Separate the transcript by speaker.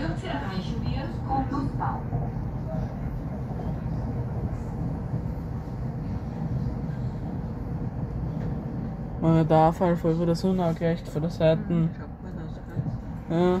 Speaker 1: Kürze erreichen wir Konusbau.
Speaker 2: Man da Fall voll Sonne auch gleich von der Seite. Ja.